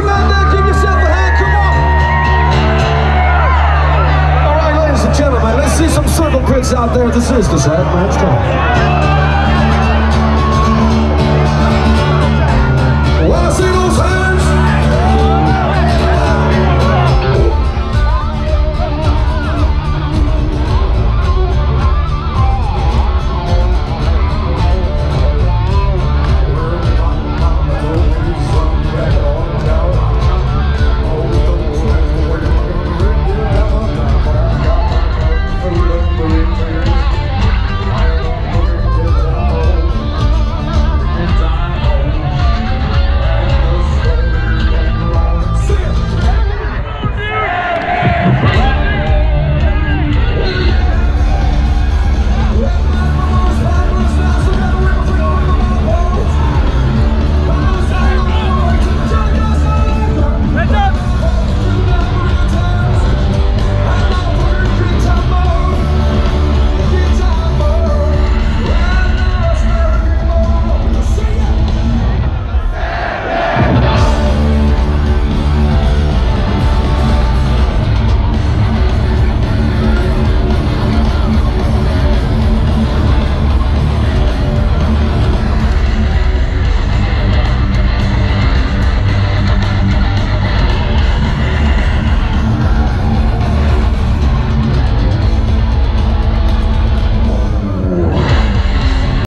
there, give yourself a hand, come on! Alright, ladies and gentlemen, let's see some circle pits out there. This is the set.